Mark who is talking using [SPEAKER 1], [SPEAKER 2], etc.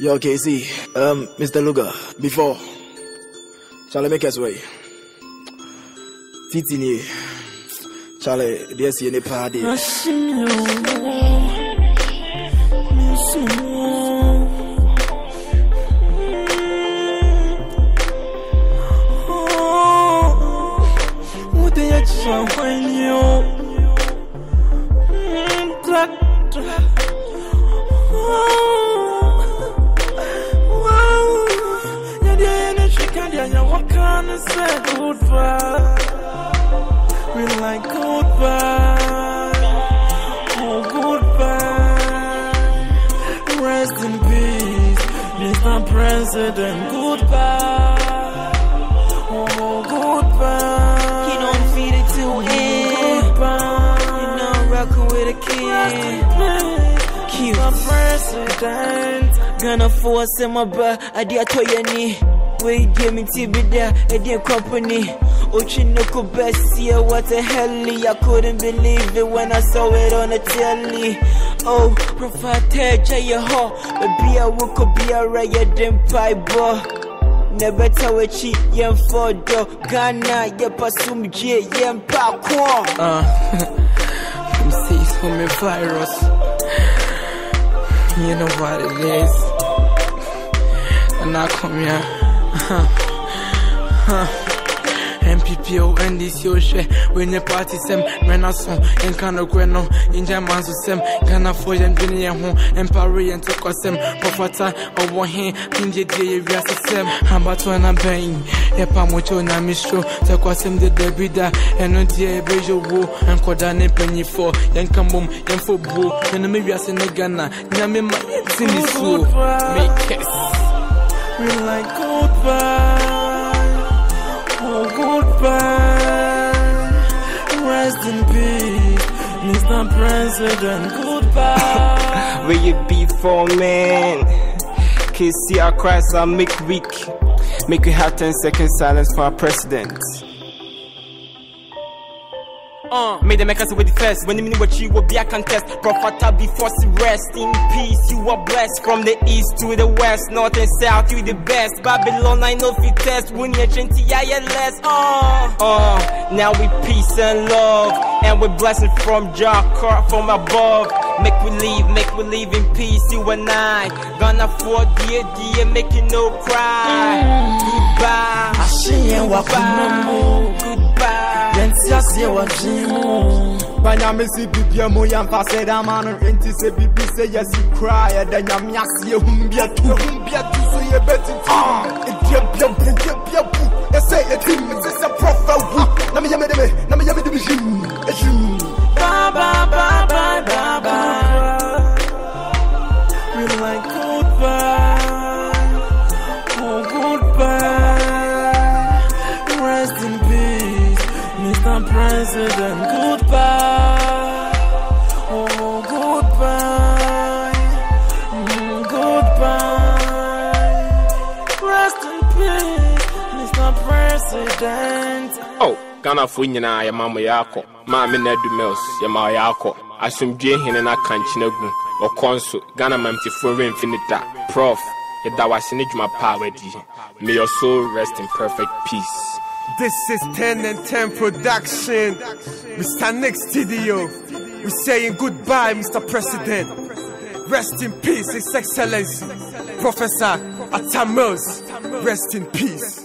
[SPEAKER 1] Yo, KC, um, Mr. Luga, before, Charlie make us way. Titi ni, Charlie, there's any party.
[SPEAKER 2] Say goodbye. We like goodbye. Oh, goodbye. Rest in peace, Mr. President. Goodbye. Oh, goodbye.
[SPEAKER 3] You don't feed it to oh, him.
[SPEAKER 2] Goodbye.
[SPEAKER 3] You know, rockin' with a kid. Cute.
[SPEAKER 2] Mr. President.
[SPEAKER 3] Gonna force him up, I dare tell you knee. We give me TV there, a dear company. Ochinoko best year, what the hell? I couldn't believe it when I saw it on the telly. Oh, Prophet Jaya Ho, baby, I woke up be a riot in pipe. Never tell a cheat, yem for do Ghana, ye pasum J, yem pa kwon.
[SPEAKER 4] Uh, seeing so many virus. You know what it is. And I come here. MPPO NDC ohwɛ wenye party sɛm mɛna so yɛnka nokorɛ no yɛngya ma nso sɛm ghanafoɔ yɛndwene yɛn ho ɛmpare yɛn ntɔkɔsɛm pɔfata ɔwɔ he mengyedie yɛ wiase sɛm habatoa na bɛn yɛpa mokyɛ onyame suro tɛkɔsɛm de dabi da ɛno deɛ yɛbɛyɛ wo nkɔda ne mpanyimfoɔ yɛnka mmom yɛmfɔ buo yɛnome wiase ne ghana nyame ma yɛnti ne suo mekɛs
[SPEAKER 2] We like goodbye, oh goodbye. Rest in peace, Mr. President. Goodbye.
[SPEAKER 5] Where you be for man? KC our Christ I make weak. Make we have 10 seconds silence for our president. Uh, made the makers with the first. When you mean what you will be a contest. Prophet be forced rest in peace. You are blessed from the east to the west, north and south. You the best. Babylon, I know you test. When you're gentle, I less. Uh, uh, now we peace and love. And we're blessing from Jah from above. Make we live, make we live in peace. You and I. Gonna for dear, dear, making no cry. Goodbye.
[SPEAKER 2] Goodbye.
[SPEAKER 5] Goodbye.
[SPEAKER 2] Yɛnti aseɛ wɔ dwen mu
[SPEAKER 6] banyame si bibia mu yɛmfa sɛ da ma no enti sɛ bibi sɛ yɛsi koraa yɛda nyame ase yɛhum biatu yɛhum biatu so yɛbɛtiti ɛdia biabu yɛbiabu ɛsɛ yɛtim ɛsɛ sɛ prɔfa wu na meyɛ mede me na meyɛ mede me
[SPEAKER 2] Mr. President. Goodbye. Oh goodbye. Mm, Goodbye. Rest in peace Mr. President.
[SPEAKER 5] Oh, Ghanafoɔ nyinaa yɛma mo yɛ akɔ maame na adu mills yɛma yɛ akɔ asomdwe hene no aka nkyena gu ɔkɔ nso ghana mamtifoɔ remfi ne da prof yɛda wase ne dwuma pa a wadi may your soul rest in perfect peace
[SPEAKER 7] This is Turn and Time production. Mr. Next Studio. We're saying goodbye, Mr. President. Rest in peace, His Excellency. Professor Atta Mills. Rest in peace.